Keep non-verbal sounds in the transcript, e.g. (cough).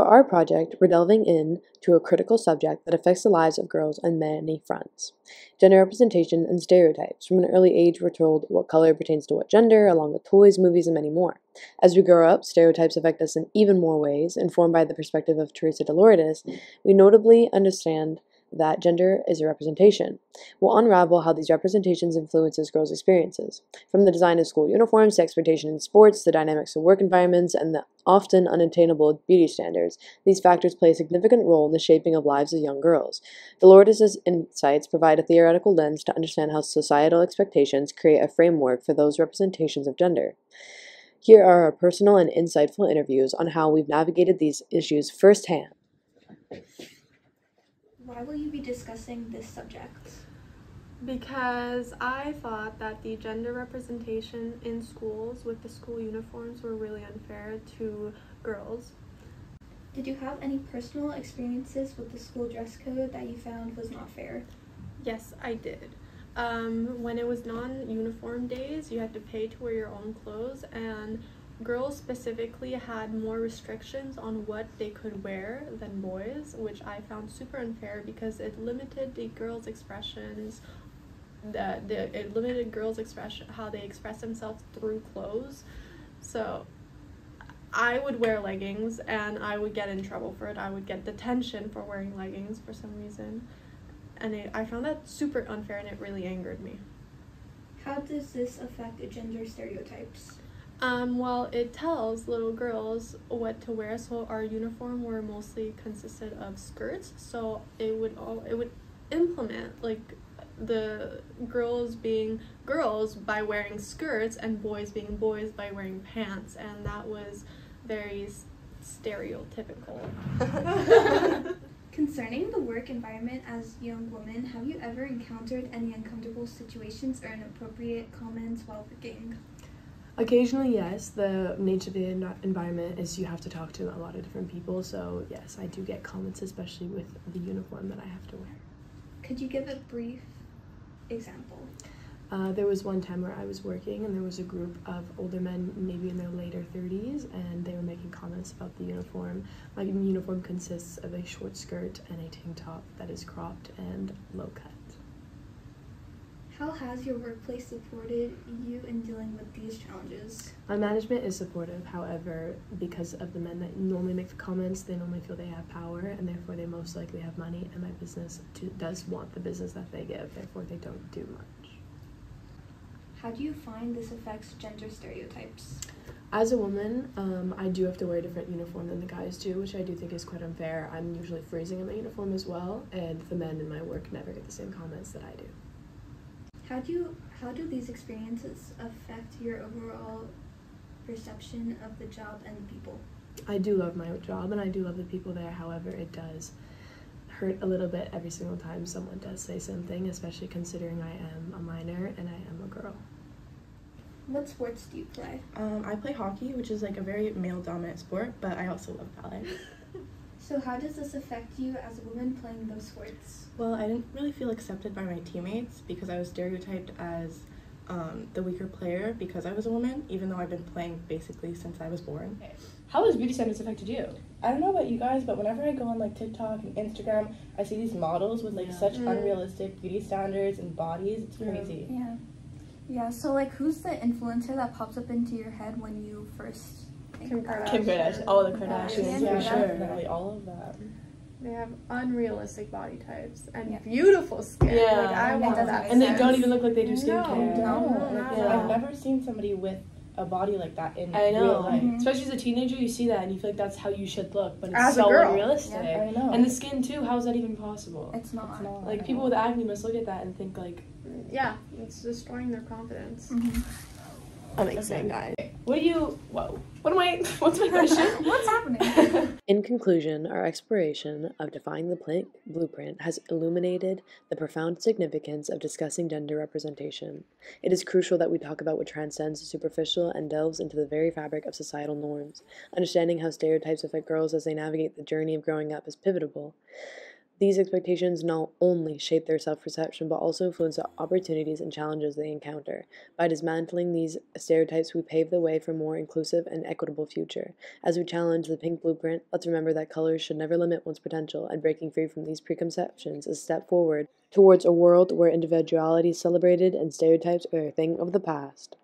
For our project, we're delving in to a critical subject that affects the lives of girls on many fronts. Gender representation and stereotypes. From an early age, we're told what color pertains to what gender, along with toys, movies, and many more. As we grow up, stereotypes affect us in even more ways. Informed by the perspective of Teresa de Lauretis, we notably understand that gender is a representation. We'll unravel how these representations influences girls' experiences. From the design of school uniforms to expectation in sports, the dynamics of work environments, and the often unattainable beauty standards, these factors play a significant role in the shaping of lives of young girls. de Lauretis' insights provide a theoretical lens to understand how societal expectations create a framework for those representations of gender. Here are our personal and insightful interviews on how we've navigated these issues firsthand. Why will you be discussing this subject? Because I thought that the gender representation in schools with the school uniforms were really unfair to girls. Did you have any personal experiences with the school dress code that you found was not fair? Yes, I did. Um, when it was non uniform days, you had to pay to wear your own clothes, and girls specifically had more restrictions on what they could wear than boys, which I found super unfair because it limited the girls' expressions. The, the it limited girls' expression how they express themselves through clothes. So I would wear leggings and I would get in trouble for it. I would get detention for wearing leggings for some reason. And it, I found that super unfair and it really angered me. How does this affect gender stereotypes? Um, well, it tells little girls what to wear. So our uniform were mostly consisted of skirts. So it would all it would implement like the girls being girls by wearing skirts and boys being boys by wearing pants, and that was very stereotypical. (laughs) Concerning the work environment as young women, have you ever encountered any uncomfortable situations or inappropriate comments while working? Occasionally, yes. The nature of the environment is you have to talk to a lot of different people. So, yes, I do get comments, especially with the uniform that I have to wear. Could you give a brief example? Uh, there was one time where I was working and there was a group of older men, maybe in their later 30s, and they were making comments about the uniform. My uniform consists of a short skirt and a tank top that is cropped and low cut. How has your workplace supported you in dealing with these challenges? My management is supportive, however, because of the men that normally make the comments, they normally feel they have power and therefore they most likely have money, and my business to, does want the business that they give, therefore they don't do much. How do you find this affects gender stereotypes? As a woman, um, I do have to wear a different uniform than the guys do, which I do think is quite unfair. I'm usually freezing in my uniform as well, and the men in my work never get the same comments that I do. How do you, how do these experiences affect your overall perception of the job and the people? I do love my job and I do love the people there. However, it does hurt a little bit every single time someone does say something, especially considering I am a minor and I am a girl. What sports do you play? Um, I play hockey, which is like a very male dominant sport, but I also love ballet. (laughs) so, how does this affect you as a woman playing those sports? Well, I didn't really feel accepted by my teammates because I was stereotyped as um, the weaker player because I was a woman, even though I've been playing basically since I was born. How has beauty standards affected you? I don't know about you guys, but whenever I go on like TikTok and Instagram, I see these models with like yeah. such mm. unrealistic beauty standards and bodies. It's crazy. Yeah. Yeah. So like, who's the influencer that pops up into your head when you first? Kim Kardashian. Kim Kardashian. Oh, the Kardashians yeah, for sure. Definitely all of them. They have unrealistic body types and yeah. beautiful skin. Yeah, like, I want that. And they don't even look like they do skincare. No, no, no, yeah. I've never seen somebody with a body like that in I know. real life. Mm-hmm. Especially as a teenager, you see that and you feel like that's how you should look, but it's as so unrealistic. Yeah, I know. And the skin too. How is that even possible? It's not. It's not like people with acne must look at that and think like, yeah, it's destroying their confidence. Mm-hmm. Amazing, guys. What do you? Whoa. What am I? (laughs) What's my question? (laughs) What's happening? (laughs) In conclusion, our exploration of defining the pink blueprint has illuminated the profound significance of discussing gender representation. It is crucial that we talk about what transcends the superficial and delves into the very fabric of societal norms. Understanding how stereotypes affect girls as they navigate the journey of growing up is pivotal. These expectations not only shape their self perception but also influence the opportunities and challenges they encounter. By dismantling these stereotypes, we pave the way for a more inclusive and equitable future. As we challenge the pink blueprint, let's remember that colors should never limit one's potential, and breaking free from these preconceptions is a step forward towards a world where individuality is celebrated and stereotypes are a thing of the past.